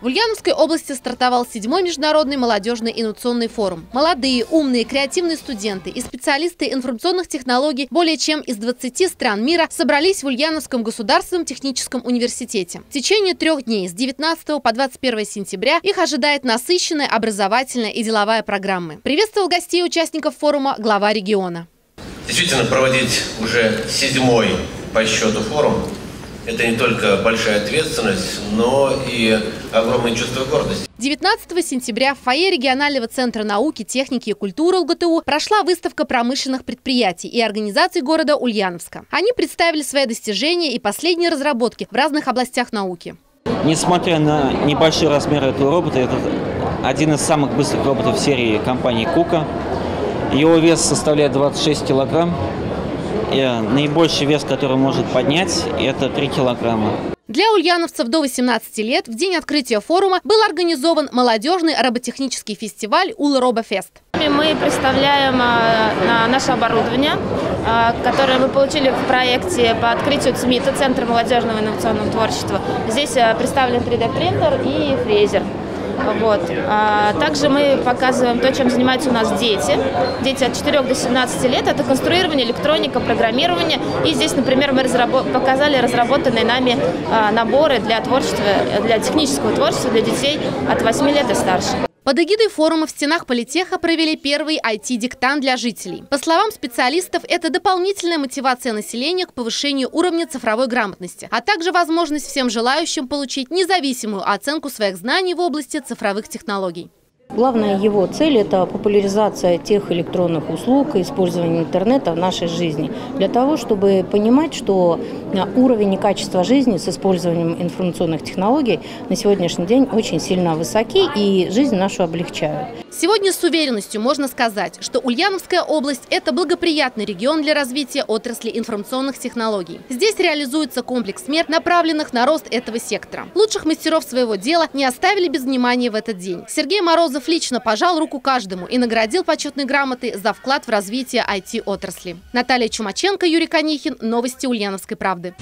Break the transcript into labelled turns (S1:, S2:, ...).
S1: Ульяновской области стартовал седьмой международный молодежный инновационный форум. Молодые, умные, креативные студенты и специалисты информационных технологий более чем из 20 стран мира собрались в Ульяновском государственном техническом университете. В течение трех дней с 19 по 21 сентября их ожидает насыщенная образовательная и деловая программы. Приветствовал гостей участников форума глава региона.
S2: Действительно, проводить уже седьмой по счету форум это не только большая ответственность, но и огромное чувство гордости.
S1: 19 сентября в фойе регионального центра науки, техники и культуры ЛГТУ прошла выставка промышленных предприятий и организаций города Ульяновска. Они представили свои достижения и последние разработки в разных областях науки.
S3: Несмотря на небольшой размер этого робота, это один из самых быстрых роботов серии компании Кука. Его вес составляет 26 килограмм. Э, наибольший вес, который может поднять, это 3 килограмма.
S1: Для ульяновцев до 18 лет в день открытия форума был организован молодежный роботехнический фестиваль «Ула Робофест».
S4: Мы представляем а, наше оборудование, а, которое мы получили в проекте по открытию ЦМИТа, Центра молодежного инновационного творчества. Здесь представлен 3D-принтер и фрезер. Вот. А также мы показываем то, чем занимаются у нас дети. Дети от 4 до 17 лет. Это конструирование, электроника, программирование. И здесь, например, мы разработ... показали разработанные нами а, наборы для творчества, для технического творчества для детей от 8 лет и старше.
S1: Под эгидой форума в стенах политеха провели первый IT-диктант для жителей. По словам специалистов, это дополнительная мотивация населения к повышению уровня цифровой грамотности, а также возможность всем желающим получить независимую оценку своих знаний в области цифровых технологий.
S5: Главная его цель – это популяризация тех электронных услуг и использование интернета в нашей жизни. Для того, чтобы понимать, что уровень и качество жизни с использованием информационных технологий на сегодняшний день очень сильно высоки и жизнь нашу облегчают.
S1: Сегодня с уверенностью можно сказать, что Ульяновская область – это благоприятный регион для развития отрасли информационных технологий. Здесь реализуется комплекс мер, направленных на рост этого сектора. Лучших мастеров своего дела не оставили без внимания в этот день. Сергей Морозов лично пожал руку каждому и наградил почетной грамотой за вклад в развитие IT-отрасли. Наталья Чумаченко, Юрий Конихин. Новости Ульяновской правды.